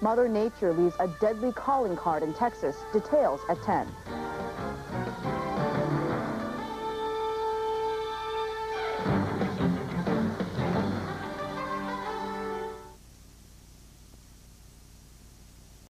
Mother Nature leaves a deadly calling card in Texas. Details at 10.